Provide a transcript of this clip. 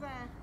there.